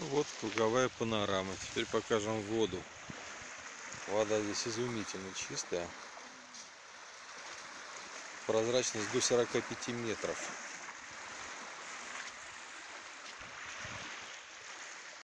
Ну вот круговая панорама. Теперь покажем воду. Вода здесь изумительно чистая. Прозрачность до 45 метров.